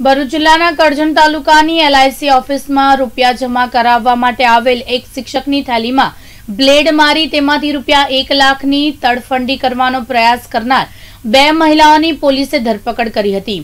ભરૂચ જિલ્લાના કરજણ તાલુકાની એલઆઈસી ઓફિસમાં રૂપિયા જમા કરાવવા માટે આવેલ એક શિક્ષકની થેલીમાં બ્લેડ મારી તેમાંથી રૂપિયા એક લાખની તડફંડી કરવાનો પ્રયાસ કરનાર બે મહિલાઓની પોલીસે ધરપકડ કરી હતી.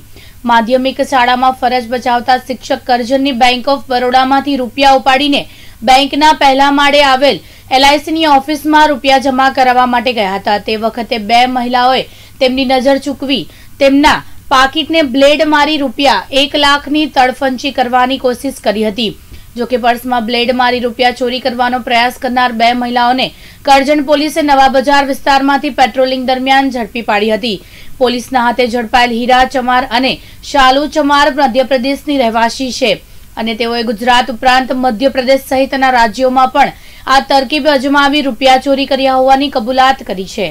માધ્યમિક શાળામાં ફરજ બજાવતા શિક્ષક કરજણની બેંક ઓફ બરોડામાંથી રૂપિયા ઉપાડીને બેંકના પહેલા માળે આવેલ એલઆઈસીની ઓફિસમાં રૂપિયા જમા કરાવવા માટે ગયા હતા. તે વખતે બે મહિલાઓએ તેમની નજર ચૂકવી તેમના પાકીટને બ્લેડ મારી રૂપિયા એક લાખની તડફંચી કરવાની કોશિશ કરી હતી. જોકે પર્સમાં બ્લેડ મારી રૂપિયા ચોરી કરવાનો પ્રયાસ કરનાર બે મહિલાઓને કરજણ પોલીસે નવા બજાર વિસ્તારમાંથી પેટ્રોલિંગ દરમિયાન ઝડપી પાડી હતી. પોલીસના હાથે ઝડપાયેલ હીરા ચમાર અને શાલુ ચમાર મધ્યપ્રદેશની રહેવાસી છે અને તેઓએ ગુજરાત ઉપરાંત મધ્યપ્રદેશ સહિતના રાજ્યોમાં પણ આ તરકીબ અજમાવી રૂપિયા ચોરી કર્યા હોવાની કબૂલાત કરી છે.